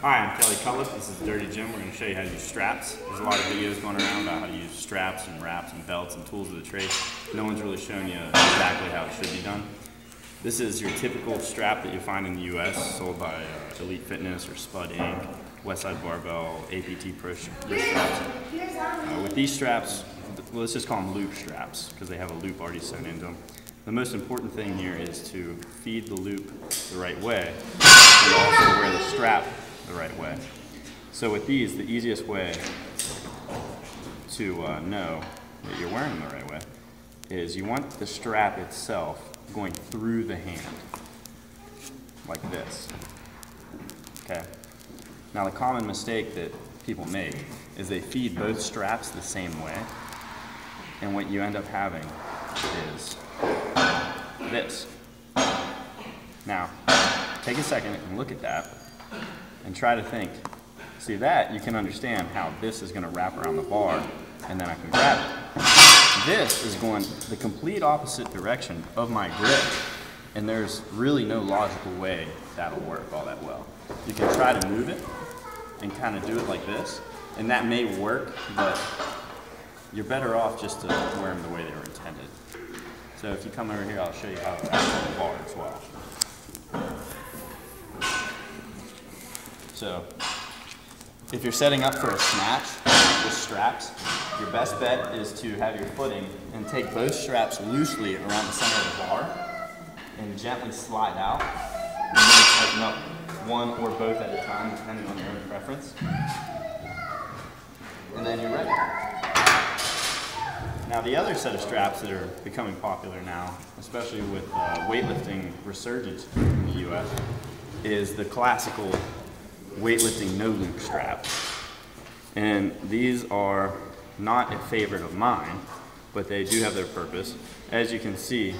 Hi, I'm Kelly Cutlip. This is Dirty Gym. We're going to show you how to use straps. There's a lot of videos going around about how to use straps and wraps and belts and tools of the trade. No one's really shown you exactly how it should be done. This is your typical strap that you find in the U.S. sold by uh, Elite Fitness or Spud Inc., Westside Barbell, APT Pro straps. Uh, with these straps, well, let's just call them loop straps because they have a loop already sewn into them. The most important thing here is to feed the loop the right way and also wear the strap the right way. So with these, the easiest way to uh, know that you're wearing them the right way is you want the strap itself going through the hand, like this. Okay. Now the common mistake that people make is they feed both straps the same way, and what you end up having is this. Now, take a second and look at that and try to think. See that, you can understand how this is gonna wrap around the bar and then I can grab it. This is going the complete opposite direction of my grip and there's really no logical way that'll work all that well. You can try to move it and kind of do it like this and that may work, but you're better off just to wear them the way they were intended. So if you come over here, I'll show you how to wrap the bar as well. So if you're setting up for a snatch with straps, your best bet is to have your footing and take both straps loosely around the center of the bar and gently slide out. And then tighten up one or both at a time, depending on your own preference. And then you're ready. Now the other set of straps that are becoming popular now, especially with uh, weightlifting resurgence in the U.S., is the classical weightlifting no loop straps. And these are not a favorite of mine, but they do have their purpose. As you can see,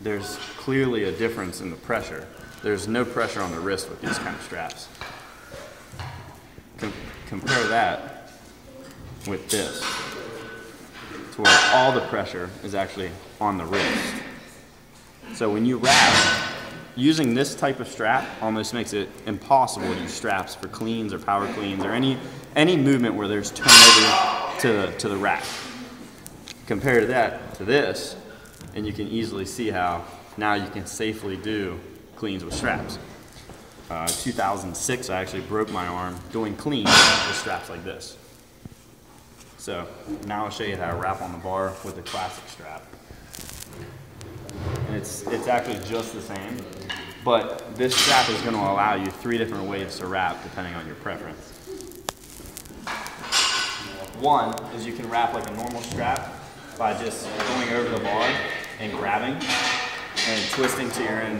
there's clearly a difference in the pressure. There's no pressure on the wrist with these kind of straps. Com compare that with this, to where all the pressure is actually on the wrist. So when you wrap, using this type of strap almost makes it impossible to use straps for cleans or power cleans or any, any movement where there's turnover to, to the rack. Compare that to this, and you can easily see how now you can safely do cleans with straps. Uh, 2006, I actually broke my arm doing cleans with straps like this. So now I'll show you how to wrap on the bar with the classic strap. It's, it's actually just the same, but this strap is going to allow you three different ways to wrap depending on your preference. One is you can wrap like a normal strap by just going over the bar and grabbing and twisting to your own,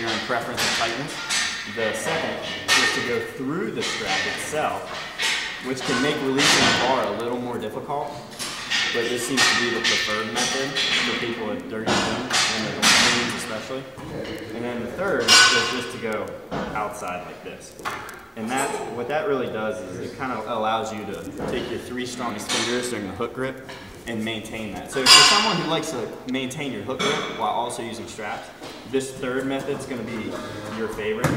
your own preference and tightness. The second is to go through the strap itself, which can make releasing the bar a little more difficult but this seems to be the preferred method for people at dirty gym especially. And then the third is just to go outside like this. And that, what that really does is it kind of allows you to take your three strongest fingers during the hook grip and maintain that. So if you're someone who likes to maintain your hook grip while also using straps, this third method is going to be your favorite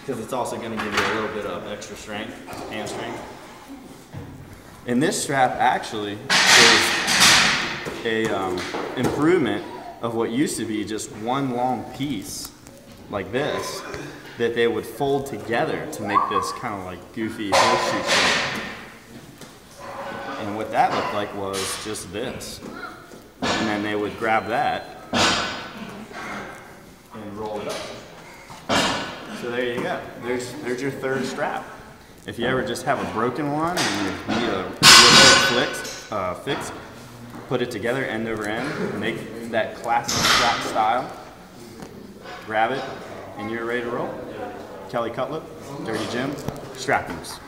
because it's also going to give you a little bit of extra strength, hand strength. And this strap actually is a um, improvement of what used to be just one long piece like this that they would fold together to make this kind of like goofy horseshoe shape. And what that looked like was just this. And then they would grab that and roll it up. So there you go. There's, there's your third strap. If you ever just have a broken one and you need a fix, uh, fix, put it together end over end, make that classic strap style, grab it, and you're ready to roll. Kelly Cutlip, Dirty Gym, Strap Moves.